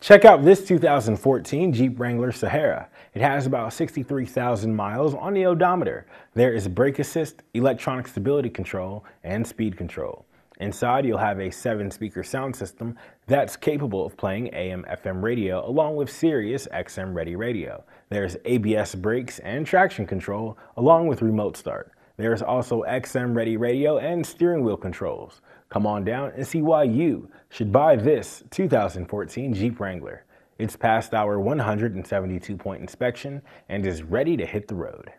Check out this 2014 Jeep Wrangler Sahara. It has about 63,000 miles on the odometer. There is brake assist, electronic stability control, and speed control. Inside, you'll have a seven speaker sound system that's capable of playing AM FM radio along with Sirius XM Ready Radio. There's ABS brakes and traction control along with remote start. There's also XM Ready Radio and steering wheel controls. Come on down and see why you should buy this 2014 Jeep Wrangler. It's passed our 172 point inspection and is ready to hit the road.